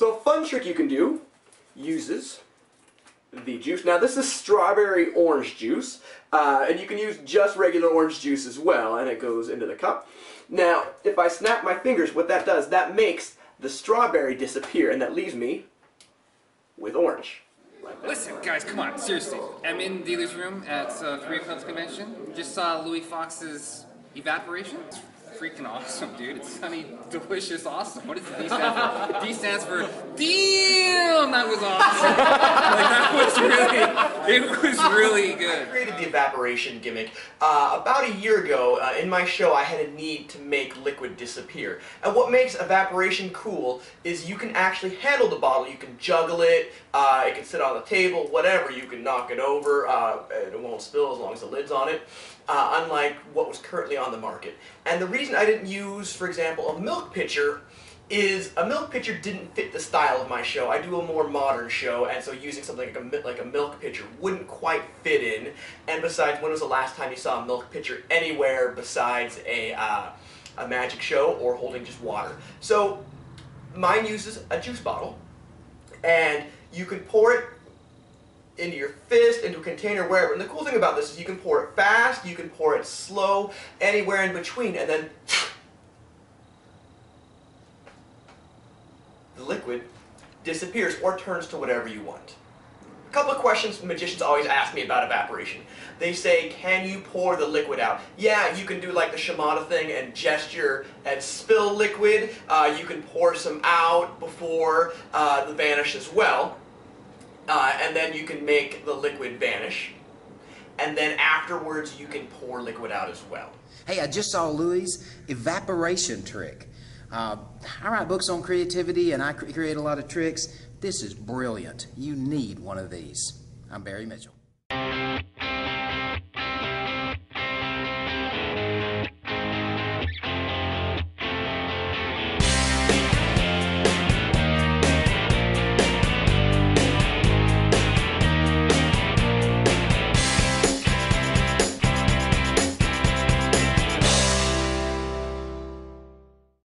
So a fun trick you can do uses the juice. Now this is strawberry orange juice, uh, and you can use just regular orange juice as well, and it goes into the cup. Now, if I snap my fingers, what that does, that makes the strawberry disappear, and that leaves me with orange. Like. Listen, guys, come on, seriously. I'm in dealer's room at uh, Korea Club's convention. Just saw Louie Foxx's Evaporation. Freaking awesome, dude. It's sunny, delicious, awesome. What does the D stand for? D stands for damn. That was awesome. like that was it was really good. I created the evaporation gimmick uh, about a year ago. Uh, in my show, I had a need to make liquid disappear. And what makes evaporation cool is you can actually handle the bottle. You can juggle it. Uh, it can sit on the table, whatever. You can knock it over. Uh, it won't spill as long as the lid's on it. Uh, unlike what was currently on the market. And the reason I didn't use, for example, a milk pitcher is a milk pitcher didn't fit the style of my show. I do a more modern show, and so using something like a, like a milk pitcher wouldn't quite fit in. And besides, when was the last time you saw a milk pitcher anywhere besides a, uh, a magic show or holding just water? So mine uses a juice bottle, and you can pour it into your fist, into a container, wherever. And the cool thing about this is you can pour it fast, you can pour it slow, anywhere in between, and then the liquid disappears or turns to whatever you want. A couple of questions magicians always ask me about evaporation. They say, can you pour the liquid out? Yeah, you can do like the Shimada thing and gesture and spill liquid. Uh, you can pour some out before uh, the vanish as well. Uh, and then you can make the liquid vanish. And then afterwards you can pour liquid out as well. Hey, I just saw Louie's evaporation trick. Uh, I write books on creativity and I create a lot of tricks. This is brilliant. You need one of these. I'm Barry Mitchell.